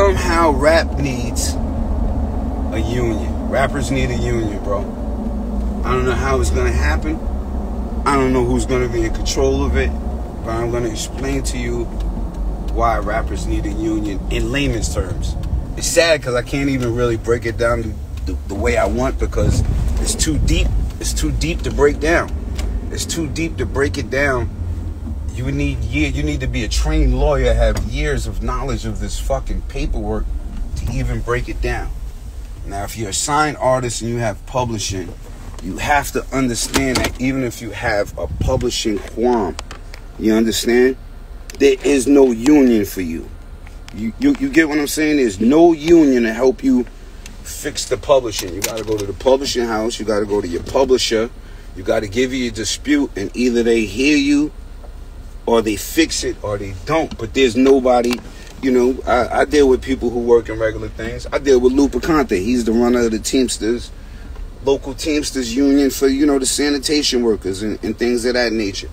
somehow rap needs a union. Rappers need a union, bro. I don't know how it's gonna happen. I don't know who's gonna be in control of it, but I'm gonna explain to you why rappers need a union in layman's terms. It's sad because I can't even really break it down the, the way I want because it's too deep. It's too deep to break down. It's too deep to break it down. You need year. You need to be a trained lawyer, have years of knowledge of this fucking paperwork to even break it down. Now, if you're a signed artist and you have publishing, you have to understand that even if you have a publishing qualm, you understand, there is no union for you. You, you, you get what I'm saying? There's no union to help you fix the publishing. You got to go to the publishing house. You got to go to your publisher. You got to give you a dispute, and either they hear you, or they fix it, or they don't. But there's nobody. You know, I, I deal with people who work in regular things. I deal with Lupa Conte. He's the runner of the Teamsters, local Teamsters union for you know the sanitation workers and, and things of that nature.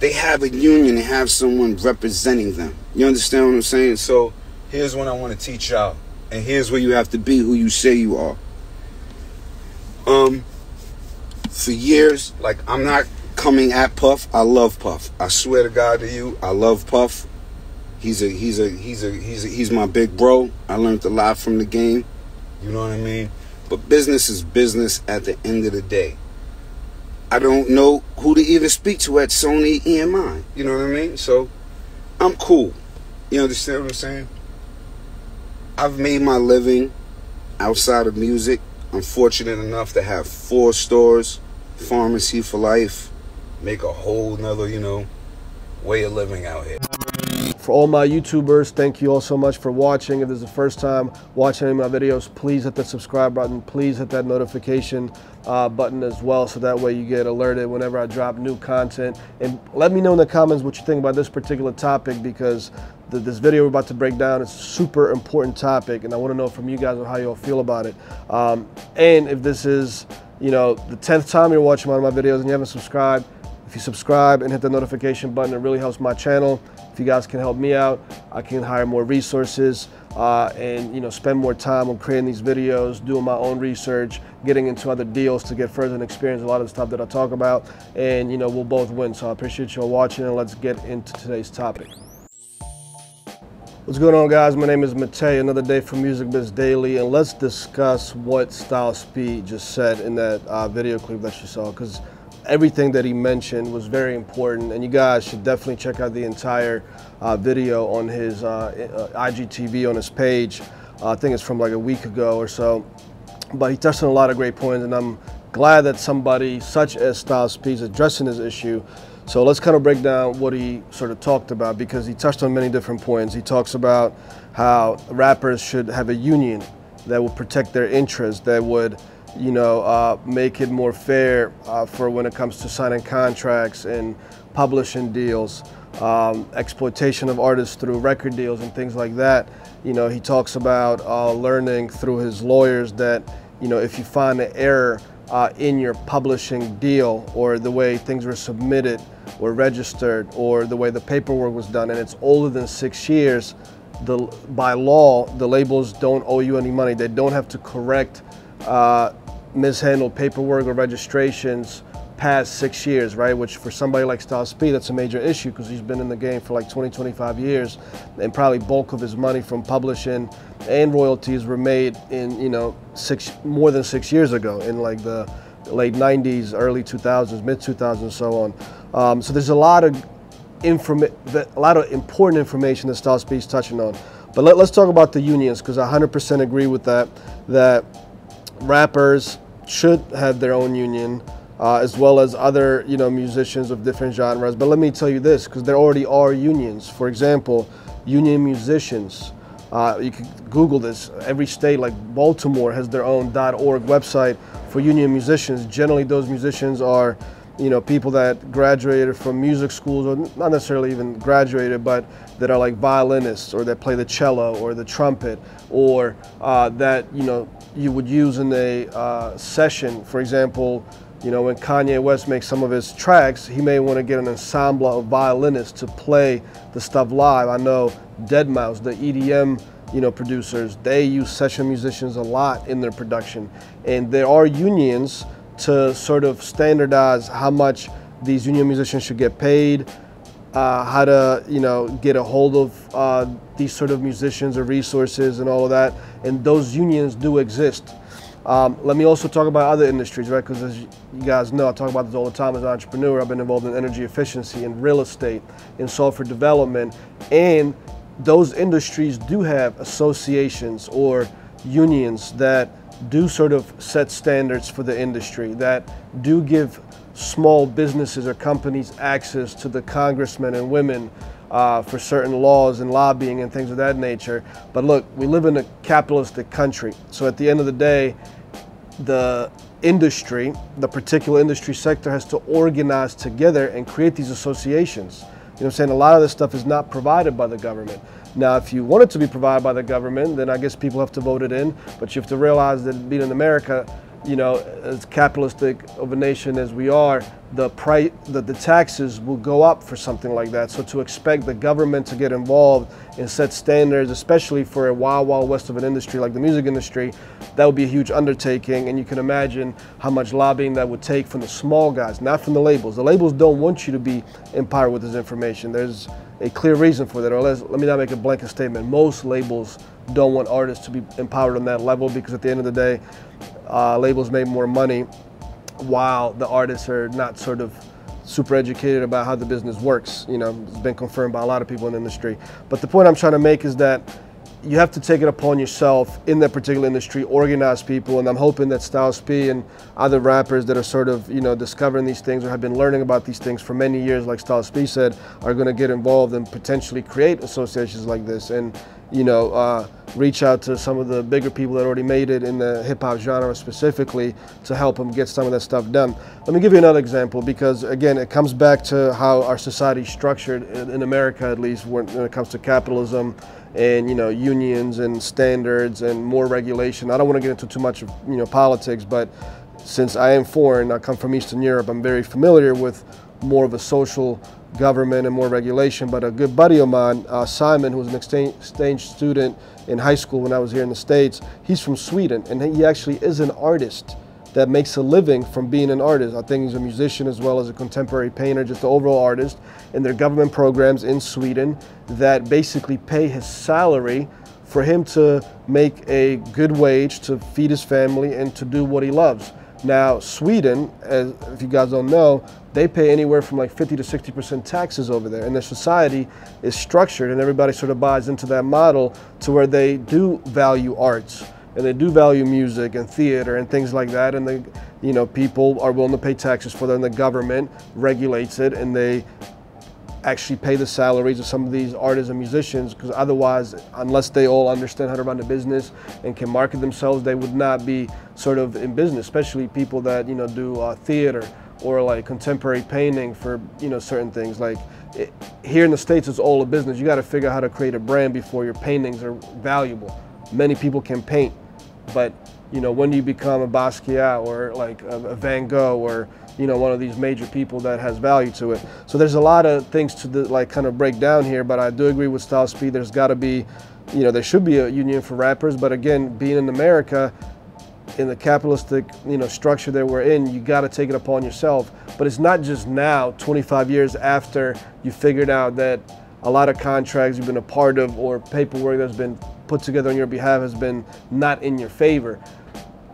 They have a union. They have someone representing them. You understand what I'm saying? So here's what I want to teach y'all, and here's where you have to be who you say you are. Um, for years, like I'm not coming at Puff. I love Puff. I swear to God to you, I love Puff. He's a he's a he's a he's a, he's my big bro. I learned a lot from the game. You know what I mean? But business is business at the end of the day. I don't know who to even speak to at Sony EMI. You know what I mean? So I'm cool. You understand what I'm saying? I've made my living outside of music. I'm fortunate enough to have four stores, Farmacy for Life, make a whole nother, you know, way of living out here. For all my YouTubers, thank you all so much for watching. If this is the first time watching any of my videos, please hit the subscribe button. Please hit that notification uh, button as well so that way you get alerted whenever I drop new content. And let me know in the comments what you think about this particular topic because this video we're about to break down is a super important topic and I want to know from you guys how you all feel about it. Um, and if this is, you know, the 10th time you're watching one of my videos and you haven't subscribed, if you subscribe and hit the notification button, it really helps my channel. If you guys can help me out, I can hire more resources uh, and you know spend more time on creating these videos, doing my own research, getting into other deals to get further and experience a lot of the stuff that I talk about, and you know we'll both win. So I appreciate you all watching, and let's get into today's topic. What's going on guys? My name is Matej, another day for Music Biz Daily, and let's discuss what Styles P just said in that uh, video clip that you saw, because everything that he mentioned was very important, and you guys should definitely check out the entire uh, video on his uh, uh IGTV on his page. Uh, I think it's from like a week ago or so. But he touched on a lot of great points, and I'm glad that somebody such as Styles P is addressing this issue. So let's kind of break down what he sort of talked about because he touched on many different points. He talks about how rappers should have a union that will protect their interests, that would you know, uh, make it more fair uh, for when it comes to signing contracts and publishing deals, um, exploitation of artists through record deals and things like that. You know, he talks about uh, learning through his lawyers that, you know, if you find an error uh, in your publishing deal or the way things were submitted or registered or the way the paperwork was done and it's older than six years, the, by law, the labels don't owe you any money. They don't have to correct uh, mishandled paperwork or registrations past six years, right? Which for somebody like Styles P, that's a major issue because he's been in the game for like 20, 25 years, and probably bulk of his money from publishing and royalties were made in, you know, six more than six years ago in like the late 90s, early 2000s, mid 2000s, so on. Um, so there's a lot of inform a lot of important information that Styles P is touching on. But let, us talk about the unions because I 100% agree with that. That rappers should have their own union, uh, as well as other you know musicians of different genres. But let me tell you this, because there already are unions. For example, union musicians. Uh, you can Google this. Every state, like Baltimore, has their own .org website for union musicians. Generally, those musicians are you know, people that graduated from music schools, or not necessarily even graduated, but that are like violinists, or that play the cello or the trumpet, or uh, that you know you would use in a uh, session. For example, you know, when Kanye West makes some of his tracks, he may want to get an ensemble of violinists to play the stuff live. I know Deadmau5, the EDM you know, producers, they use session musicians a lot in their production. And there are unions to sort of standardize how much these union musicians should get paid, uh, how to, you know, get a hold of uh, these sort of musicians or resources and all of that. And those unions do exist. Um, let me also talk about other industries, right? Because as you guys know, I talk about this all the time as an entrepreneur. I've been involved in energy efficiency, in real estate, in software development, and those industries do have associations or unions that do sort of set standards for the industry, that do give small businesses or companies access to the congressmen and women uh, for certain laws and lobbying and things of that nature. But look, we live in a capitalistic country. So at the end of the day, the industry, the particular industry sector has to organize together and create these associations. You know I'm saying? A lot of this stuff is not provided by the government. Now, if you want it to be provided by the government, then I guess people have to vote it in. But you have to realize that being in America, you know, as capitalistic of a nation as we are, the price, the, the taxes will go up for something like that. So to expect the government to get involved and set standards, especially for a wild, wild west of an industry like the music industry, that would be a huge undertaking. And you can imagine how much lobbying that would take from the small guys, not from the labels. The labels don't want you to be empowered with this information. There's a clear reason for that, or let let me not make a blanket statement. Most labels don't want artists to be empowered on that level because at the end of the day, uh, labels make more money while the artists are not sort of super educated about how the business works. You know, it's been confirmed by a lot of people in the industry. But the point I'm trying to make is that you have to take it upon yourself in that particular industry, organize people, and I'm hoping that Styles P and other rappers that are sort of, you know, discovering these things or have been learning about these things for many years, like Styles P said, are going to get involved and potentially create associations like this. And you know, uh, reach out to some of the bigger people that already made it in the hip hop genre specifically to help them get some of that stuff done. Let me give you another example because, again, it comes back to how our society is structured in America, at least when it comes to capitalism and you know unions and standards and more regulation. I don't want to get into too much of you know politics, but since I am foreign, I come from Eastern Europe, I'm very familiar with more of a social government and more regulation. But a good buddy of mine, uh, Simon, who was an exchange student in high school when I was here in the States, he's from Sweden and he actually is an artist that makes a living from being an artist. I think he's a musician as well as a contemporary painter, just an overall artist. And there are government programs in Sweden that basically pay his salary for him to make a good wage to feed his family and to do what he loves. Now, Sweden, as if you guys don't know, they pay anywhere from like 50 to 60% taxes over there. And their society is structured and everybody sort of buys into that model to where they do value arts and they do value music and theater and things like that. And the, you know, people are willing to pay taxes for and the government regulates it and they actually pay the salaries of some of these artists and musicians because otherwise unless they all understand how to run a business and can market themselves they would not be sort of in business especially people that you know do uh, theater or like contemporary painting for you know certain things. Like it, here in the states it's all a business. You got to figure out how to create a brand before your paintings are valuable. Many people can paint but you know when do you become a basquiat or like a, a van gogh or you know one of these major people that has value to it so there's a lot of things to the, like kind of break down here but i do agree with Styles P. there's got to be you know there should be a union for rappers but again being in america in the capitalistic you know structure that we're in, you got to take it upon yourself. But it's not just now, 25 years after you figured out that a lot of contracts you've been a part of or paperwork that's been put together on your behalf has been not in your favor.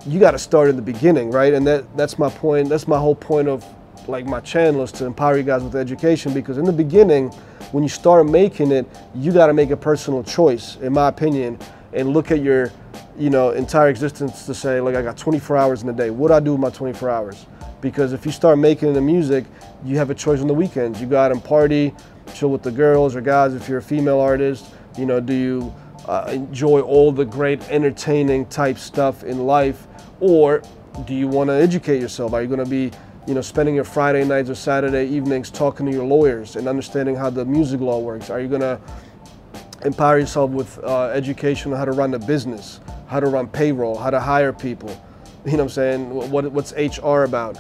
You got to start in the beginning, right? And that that's my point. That's my whole point of like my channel is to empower you guys with education because in the beginning, when you start making it, you got to make a personal choice, in my opinion, and look at your you know, entire existence to say, like, I got 24 hours in a day. What do I do with my 24 hours? Because if you start making the music, you have a choice on the weekends. You go out and party, chill with the girls or guys if you're a female artist. You know, do you uh, enjoy all the great entertaining type stuff in life? Or do you want to educate yourself? Are you going to be, you know, spending your Friday nights or Saturday evenings talking to your lawyers and understanding how the music law works? Are you going to empower yourself with uh, education on how to run a business? how to run payroll, how to hire people. You know what I'm saying? What, what's HR about?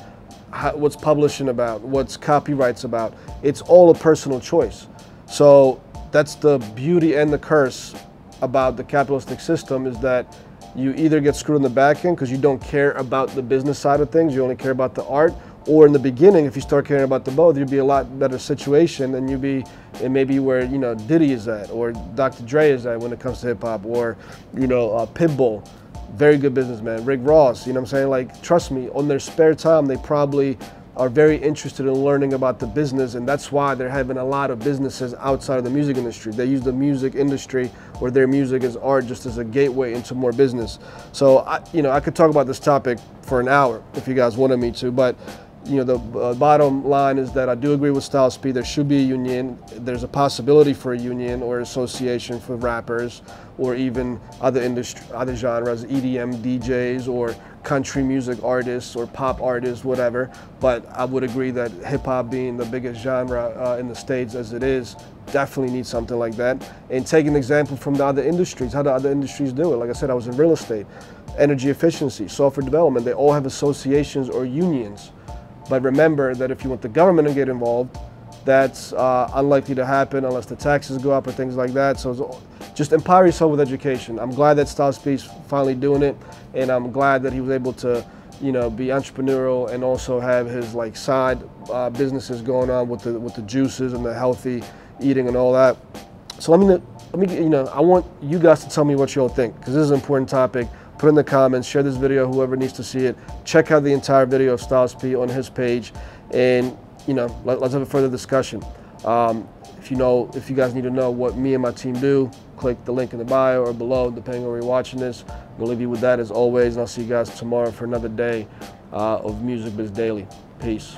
How, what's publishing about? What's copyrights about? It's all a personal choice. So that's the beauty and the curse about the capitalistic system is that you either get screwed in the back end because you don't care about the business side of things, you only care about the art, or in the beginning, if you start caring about the both, you'd be a lot better situation and you'd be in maybe where you know Diddy is at or Dr. Dre is at when it comes to hip hop, or you know uh, Pitbull, very good businessman, Rick Ross. You know what I'm saying? Like, trust me, on their spare time, they probably are very interested in learning about the business, and that's why there have been a lot of businesses outside of the music industry. They use the music industry or their music as art just as a gateway into more business. So, I, you know, I could talk about this topic for an hour if you guys wanted me to, but you know, the uh, bottom line is that I do agree with Styles P. There should be a union. There's a possibility for a union or association for rappers or even other industry, other genres, EDM DJs or country music artists or pop artists, whatever. But I would agree that hip hop being the biggest genre uh, in the States as it is, definitely needs something like that. And take an example from the other industries, how the other industries do it. Like I said, I was in real estate, energy efficiency, software development. They all have associations or unions. But remember that if you want the government to get involved, that's uh, unlikely to happen unless the taxes go up or things like that. So just empower yourself with education. I'm glad that Styles finally doing it, and I'm glad that he was able to, you know, be entrepreneurial and also have his like side uh, businesses going on with the with the juices and the healthy eating and all that. So let me let me you know I want you guys to tell me what you all think because this is an important topic put in the comments, share this video, whoever needs to see it. Check out the entire video of Styles P on his page, and you know, let, us have a further discussion. Um, if you know, if you guys need to know what me and my team do, click the link in the bio or below, depending on where you're watching this. Gonna leave you with that as always, and I'll see you guys tomorrow for another day uh, of Music Biz Daily. Peace.